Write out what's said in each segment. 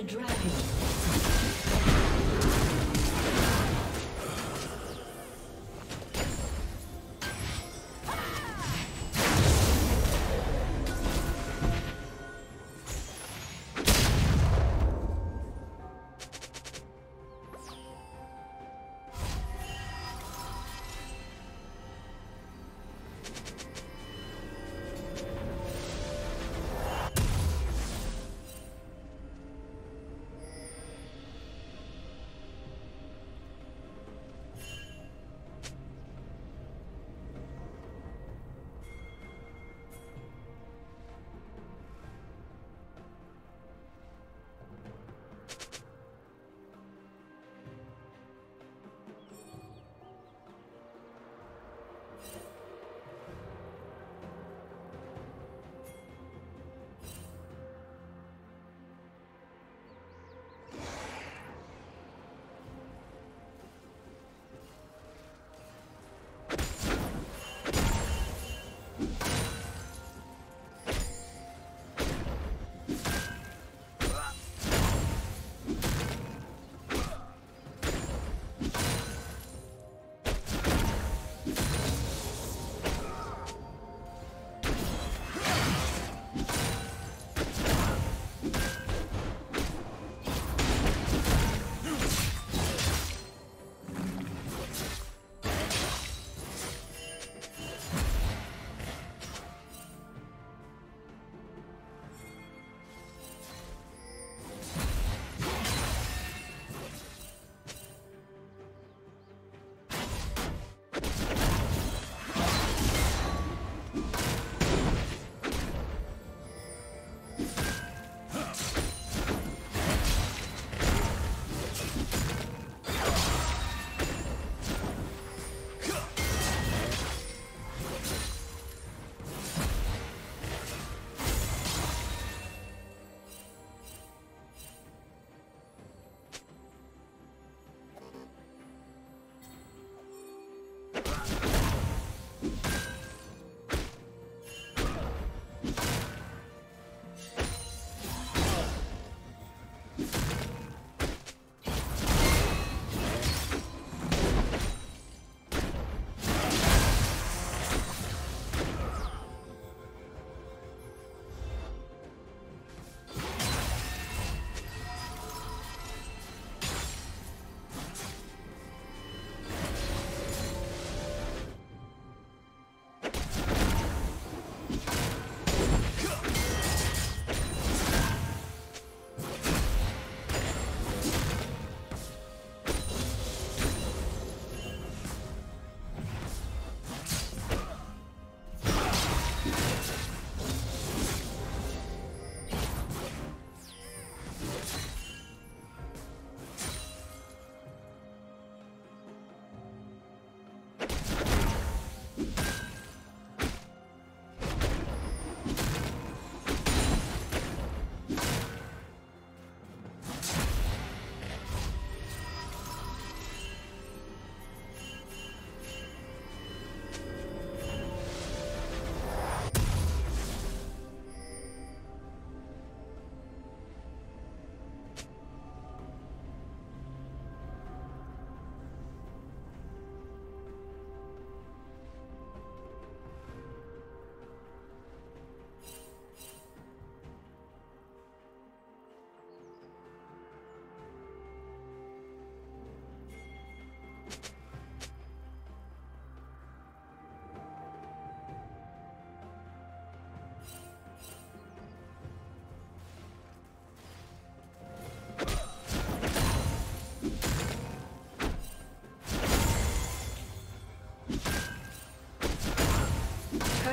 the dragon.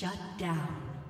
Shut down.